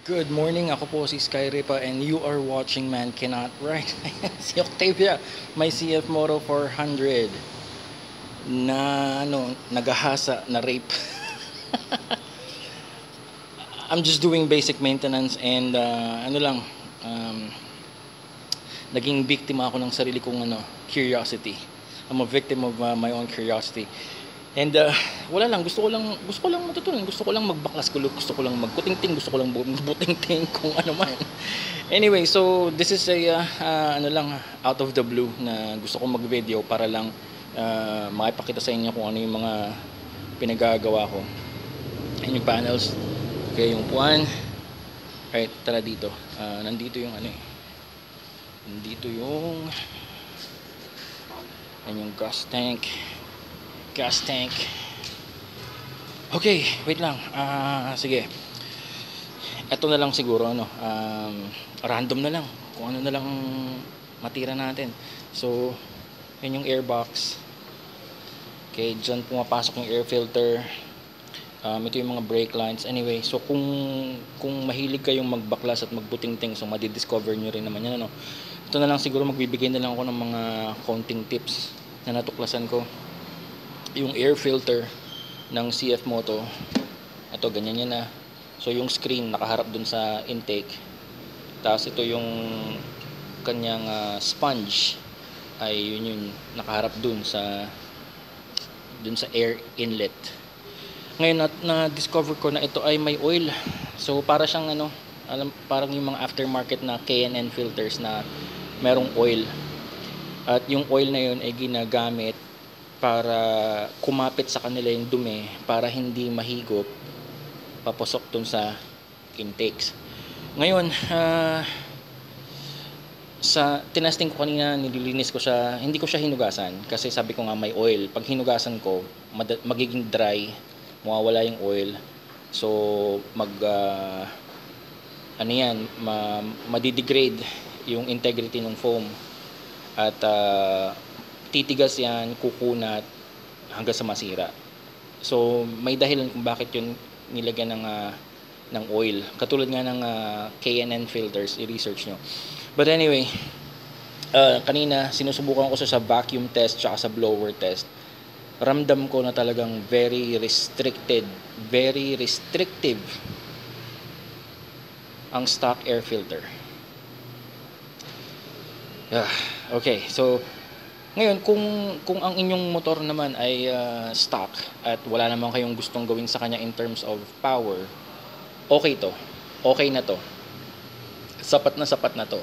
Good morning, ako po si Sky Ripa and you are watching Man Cannot Write. si Octavia, may CF Moto 400 na ano, nagahasa na rape. I'm just doing basic maintenance and uh, ano lang, um, naging biktima ako ng sarili kong ano, curiosity. I'm a victim of uh, my own curiosity. And uh, wala lang, gusto ko lang gusto ko lang matutunan, gusto ko lang magbaklas kulog, gusto ko lang magkutingting, gusto ko lang bu- butingting kung ano man. Anyway, so this is a uh, uh, ano lang out of the blue na gusto ko mag-video para lang uh, makipakita sa inyo kung ano yung mga pinagagawa ko. Ayun yung panels. Okay, yung puwan. Alright, tara dito. Uh, nandito yung ano eh. Nandito yung Yan yung gas tank gas tank. Okay, wait lang. Ah, sige. Ito na lang siguro ano, um, random na lang kung ano na lang matira natin. So, yun yung airbox. Okay, dyan pumapasok yung air filter. Um, ito yung mga brake lines. Anyway, so kung kung mahilig kayong magbaklas at magbutingting, so madidiscover nyo rin naman yan. Ano? Ito na lang siguro magbibigay na lang ako ng mga counting tips na natuklasan ko yung air filter ng CF Moto ito ganyan yan na. So yung screen nakaharap dun sa intake. Tapos ito yung kanyang uh, sponge ay yun yung nakaharap dun sa dun sa air inlet. Ngayon na, na discover ko na ito ay may oil. So para siyang ano alam parang yung mga aftermarket na K&N filters na merong oil. At yung oil na yun ay ginagamit para kumapit sa kanila yung dumi para hindi mahigop papasok dun sa intakes. Ngayon, uh, sa tinesting ko kanina, nililinis ko siya, hindi ko siya hinugasan kasi sabi ko nga may oil. Pag hinugasan ko, magiging dry, mawawala yung oil. So, mag uh, ano yan, ma, madidegrade yung integrity ng foam. At uh, titigas yan, kukunat hanggang sa masira. So may dahilan kung bakit yun nilagyan ng uh, ng oil. Katulad nga ng uh, K&N filters, i-research nyo. But anyway, uh, kanina sinusubukan ko sa vacuum test tsaka sa blower test. Ramdam ko na talagang very restricted, very restrictive ang stock air filter. Yeah, okay, so ngayon, kung, kung ang inyong motor naman ay uh, stock at wala naman kayong gustong gawin sa kanya in terms of power, okay to. Okay na to. Sapat na sapat na to.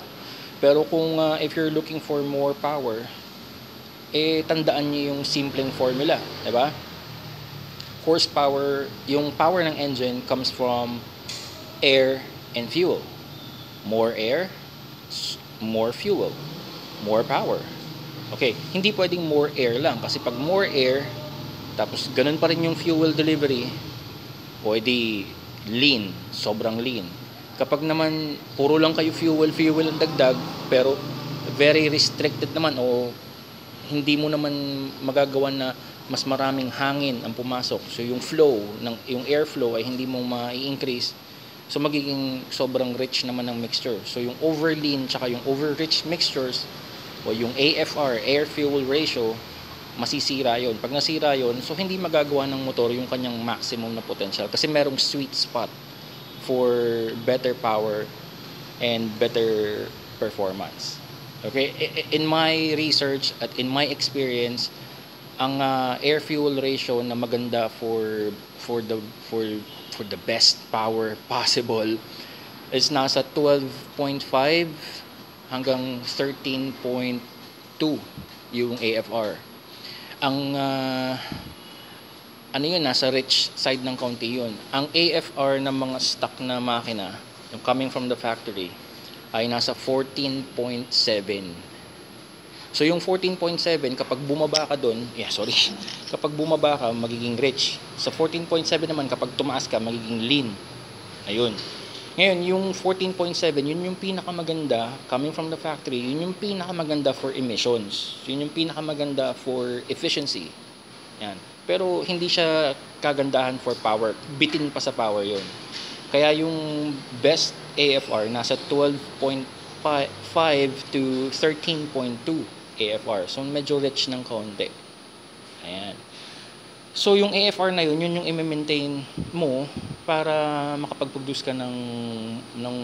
Pero kung uh, if you're looking for more power, eh tandaan niyo yung simpleng formula, 'di ba? Horsepower, yung power ng engine comes from air and fuel. More air, more fuel, more power. Okay, hindi pwedeng more air lang kasi pag more air tapos ganun pa rin yung fuel delivery, pwede lean, sobrang lean. Kapag naman puro lang kayo fuel, fuel ang dagdag pero very restricted naman o hindi mo naman magagawa na mas maraming hangin ang pumasok. So yung flow, ng, yung airflow ay hindi mo ma-increase. So magiging sobrang rich naman ng mixture. So yung over lean tsaka yung over rich mixtures o yung AFR, air fuel ratio, masisira yon. Pag nasira yon, so hindi magagawa ng motor yung kanyang maximum na potential kasi merong sweet spot for better power and better performance. Okay, in my research at in my experience, ang uh, air fuel ratio na maganda for for the for for the best power possible is nasa 12.5 hanggang 13.2 yung AFR. Ang uh, ano yun, nasa rich side ng kaunti yun. Ang AFR ng mga stock na makina, yung coming from the factory, ay nasa 14.7. So yung 14.7, kapag bumaba ka doon, yeah, sorry, kapag bumaba ka, magiging rich. Sa 14.7 naman, kapag tumaas ka, magiging lean. Ayun. Ngayon, yung 14.7, yun yung pinakamaganda coming from the factory, yun yung pinakamaganda for emissions. Yun yung pinakamaganda for efficiency. Yan. Pero hindi siya kagandahan for power. Bitin pa sa power yun. Kaya yung best AFR nasa 12.5 to 13.2 AFR. So medyo rich ng konti. Ayan. So yung AFR na yun, yun yung i-maintain mo para makapag-produce ka ng, ng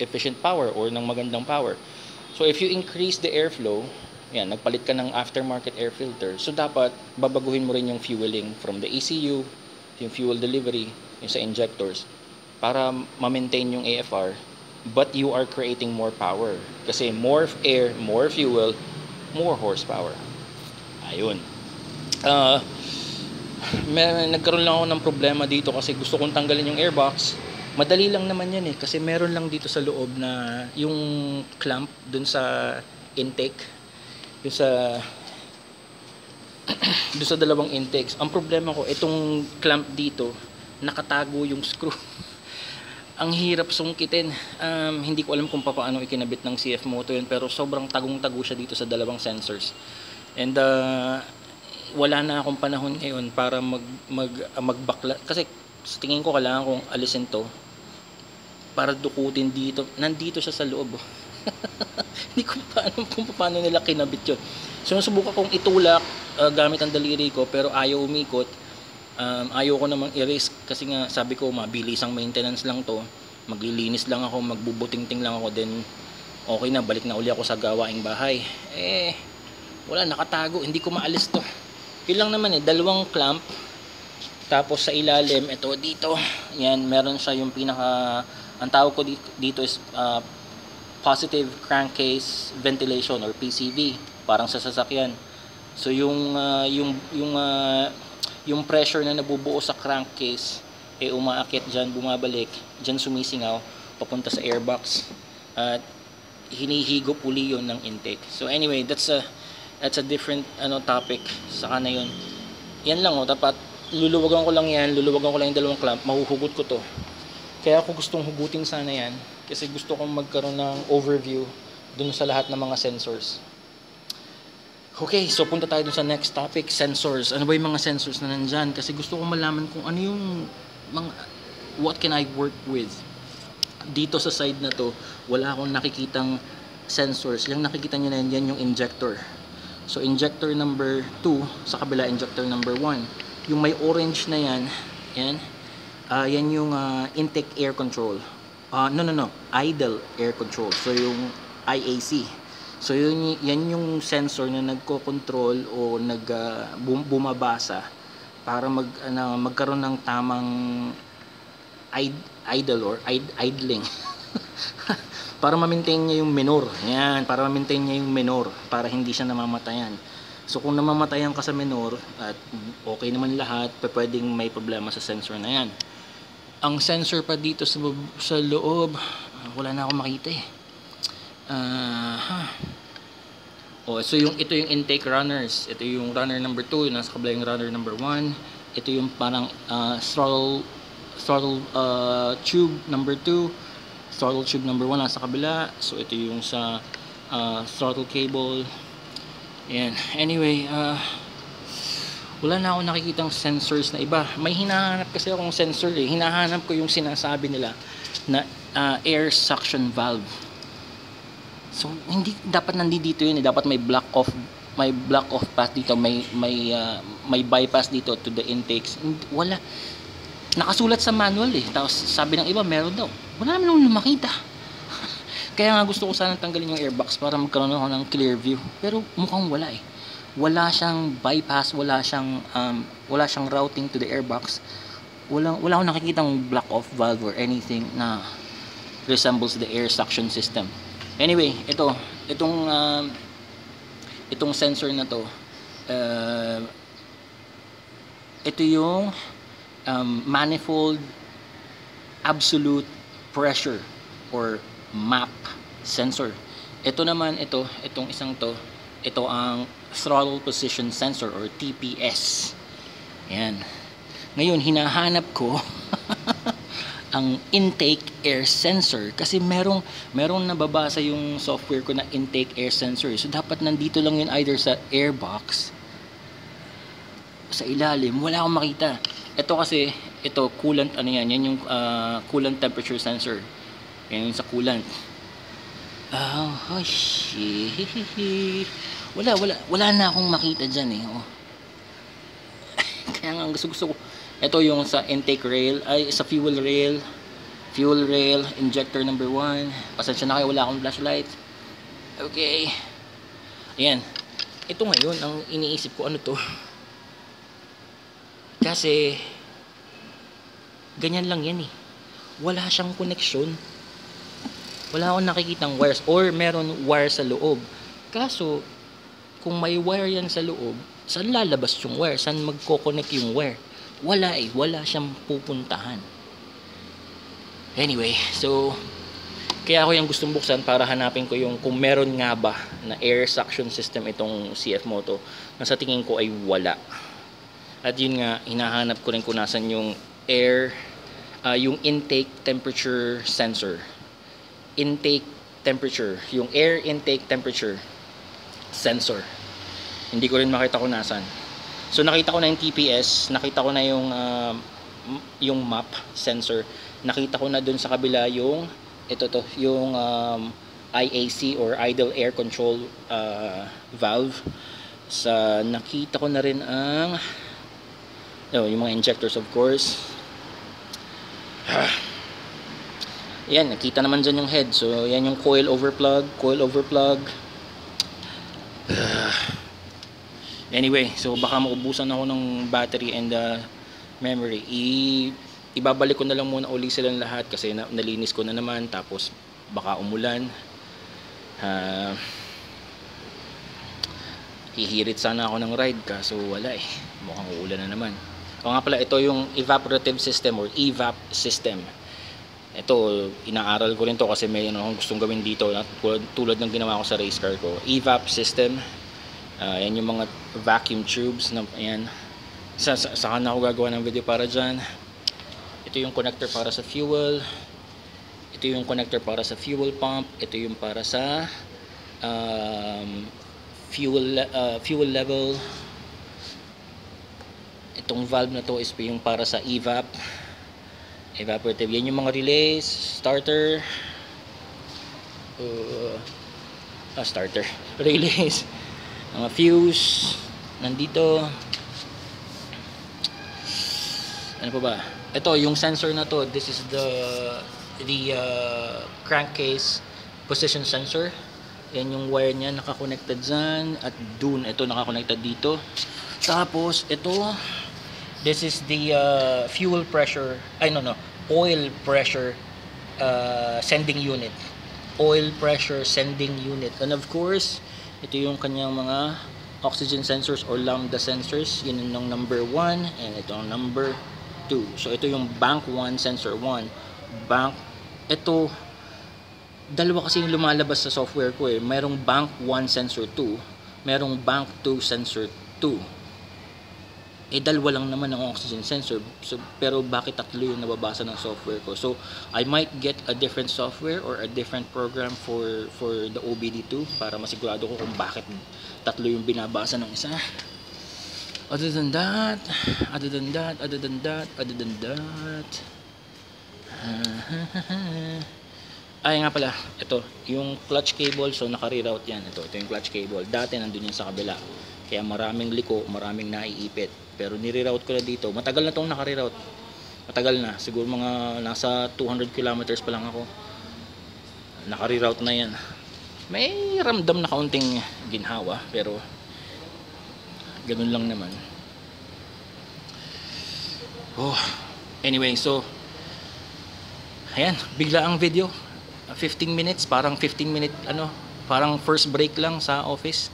efficient power or ng magandang power. So if you increase the airflow, yan, nagpalit ka ng aftermarket air filter, so dapat babaguhin mo rin yung fueling from the ECU, yung fuel delivery, yung sa injectors, para ma-maintain yung AFR, but you are creating more power. Kasi more air, more fuel, more horsepower. Ayun. Uh, may, nagkaroon lang ako ng problema dito kasi gusto kong tanggalin yung airbox. Madali lang naman yan eh kasi meron lang dito sa loob na yung clamp dun sa intake yung sa doon sa dalawang intakes. Ang problema ko, itong clamp dito, nakatago yung screw. Ang hirap sungkitin. Um, hindi ko alam kung paano ikinabit ng CF Moto yun, pero sobrang tagong-tago siya dito sa dalawang sensors. And uh, wala na akong panahon ngayon para mag, mag, uh, magbakla. Kasi sa tingin ko kailangan kong alisin to para dukutin dito. Nandito siya sa loob. Hindi ko paano kung paano nila kinabit yun. So nasubukan kong itulak uh, gamit ang daliri ko pero ayaw umikot. Um, ayaw ko namang i-risk kasi nga sabi ko mabilis ang maintenance lang to. Maglilinis lang ako, magbubutingting lang ako then okay na balik na uli ako sa gawaing bahay. Eh wala nakatago, hindi ko maalis to. Yun lang naman eh, dalawang clamp. Tapos sa ilalim, ito dito, yan, meron siya yung pinaka, ang tawag ko dito, is uh, positive crankcase ventilation or PCV parang sa sasakyan. So yung uh, yung yung uh, yung pressure na nabubuo sa crankcase eh umaakit diyan bumabalik. Diyan sumisingaw papunta sa airbox. At hinihigop uli yon ng intake. So anyway that's a that's a different ano topic sa kana yon yan lang oh dapat luluwagan ko lang yan luluwagan ko lang yung dalawang clamp mahuhugot ko to kaya ako gustong hugutin sana yan kasi gusto kong magkaroon ng overview dun sa lahat ng mga sensors. Okay, so punta tayo dun sa next topic, sensors. Ano ba yung mga sensors na nandyan? Kasi gusto kong malaman kung ano yung mga, what can I work with. Dito sa side na to, wala akong nakikitang sensors. Yung nakikita nyo na yan, yan yung injector. So injector number 2, sa kabila injector number 1. Yung may orange na yan, yan, uh, yan yung uh, intake air control. Uh, no, no, no. Idle air control. So, yung IAC. So, yun, yan yung sensor na nagko-control o nag, uh, bum, bumabasa para mag, ano, magkaroon ng tamang id, idle or id, idling. para ma-maintain niya yung minor. Yan, para ma-maintain niya yung minor para hindi siya namamatayan. So kung namamatayan ka sa minor at okay naman lahat, pwedeng may problema sa sensor na yan ang sensor pa dito sa, sa loob wala na ako makita eh uh, huh. oh, so yung, ito yung intake runners ito yung runner number 2 nasa kabila yung runner number 1 ito yung parang uh, throttle throttle uh, tube number 2 throttle tube number 1 nasa kabila so ito yung sa uh, throttle cable yan anyway uh, wala na ako nakikitang sensors na iba. May hinahanap kasi akong sensor eh. Hinahanap ko yung sinasabi nila na uh, air suction valve. So hindi dapat nandito yun eh. Dapat may block off may block off path dito, may may uh, may bypass dito to the intakes. Wala. Nakasulat sa manual eh. Tapos sabi ng iba meron daw. Wala naman nung makita. Kaya nga gusto ko sana tanggalin yung airbox para magkaroon ako ng clear view. Pero mukhang wala eh wala siyang bypass, wala siyang um, wala siyang routing to the airbox. Wala wala akong nakikitang block off valve or anything na resembles the air suction system. Anyway, ito, itong uh, itong sensor na to uh, ito yung um, manifold absolute pressure or MAP sensor. Ito naman ito, itong isang to, ito ang throttle position sensor or TPS yan ngayon hinahanap ko ang intake air sensor kasi merong merong nababasa yung software ko na intake air sensor. So dapat nandito lang yun either sa airbox sa ilalim. Wala akong makita. Ito kasi ito coolant ano yan? Yan yung ah, coolant temperature sensor. Yan yung sa coolant. Ah oh, shit. Wala wala wala na akong makita dyan eh oh. kaya nga gusto gusto ko. Ito yung sa intake rail ay sa fuel rail. Fuel rail injector number 1 pasensya na kayo wala akong flashlight. Okay. Ayan. Ito ngayon ang iniisip ko ano to? Kasi ganyan lang yan eh. Wala siyang connection wala akong nakikitang wires or meron wire sa loob. Kaso kung may wire yan sa loob saan lalabas yung wire? Saan magko-connect yung wire? Wala eh. Wala siyang pupuntahan. Anyway so kaya ako yung gustong buksan para hanapin ko yung kung meron nga ba na air suction system itong CF Moto na sa tingin ko ay wala. At yun nga hinahanap ko rin kung nasan yung air ah, yung intake temperature sensor. Intake temperature. Yung air intake temperature sensor. Hindi ko rin makita kung nasan so nakita ko na yung TPS nakita ko na yung m- yung map sensor nakita ko na dun sa kabila yung ito to yung um, IAC or idle air control ah, valve. Sa nakita ko na rin ang no, yung mga injectors of course yan nakita naman dyan yung head. So yan yung coil overplug coil overplug. Anyway so baka maubusan ako ng battery and uh, memory. I, ibabalik ko na lang muna uli silang lahat kasi na, nalinis ko na naman tapos baka umulan. Ah, hihirit sana ako ng ride kaso wala eh. Mukhang uulan na naman o nga pala ito yung evaporative system or evap system. Ito inaaral ko rin to kasi may ano, gustong gawin dito tulad, ng ginawa ko sa race car ko. Evap system. Ah, yan yung mga vacuum tubes na ayan. Sa, sa, saan ako gagawa ng video para dyan? Ito yung connector para sa fuel. Ito yung connector para sa fuel pump. Ito yung para sa um, fuel uh, fuel level itong valve na to is yung para sa evap evaporative. Yan yung mga relays starter. Uh, ah, starter. Relays. Mga fuse. Nandito. Ano pa ba? Ito yung sensor na to this is the the uh, crankcase position sensor. Yan yung wire niya nakakonected dyan at dun ito nakakonected dito. Tapos ito this is the uh, fuel pressure ay no no oil pressure uh, sending unit. Oil pressure sending unit. And of course ito yung kanyang mga oxygen sensors or lambda sensors. Yun yung number 1 and ito ang number 2 so ito yung bank 1 sensor 1 bank ito dalawa kasi yung lumalabas sa software ko eh. Merong bank 1 sensor 2 merong bank 2 sensor 2 eh dalawa lang naman ang oxygen sensor. So, pero bakit tatlo yung nababasa ng software ko? So I might get a different software or a different program for for the OBD2 para masigurado ko kung bakit tatlo yung binabasa ng isa. Other than that other than that other than that other than that. Ay nga pala. Ito yung clutch cable. So naka-reroute yan. Ito ito yung clutch cable. Dati nandun yan sa kabila kaya maraming liko maraming naiipit. Pero nire-route ko na dito. Matagal na tong naka-reroute. Matagal na. Siguro mga nasa 200 kilometers pa lang ako. Naka-reroute na yan. May ramdam na kaunting ginhawa pero ganun lang naman. Oh anyway so ayan bigla ang video. 15 minutes parang 15 minute ano parang first break lang sa office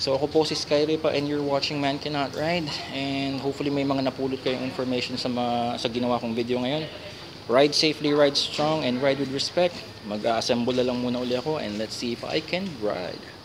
so ako po si Skyripa and you're watching Man Cannot Ride. And hopefully may mga napulot kayong information sa, mga, sa ginawa kong video ngayon. Ride safely, ride strong and ride with respect. Mag-assemble na lang muna uli ako and let's see if I can ride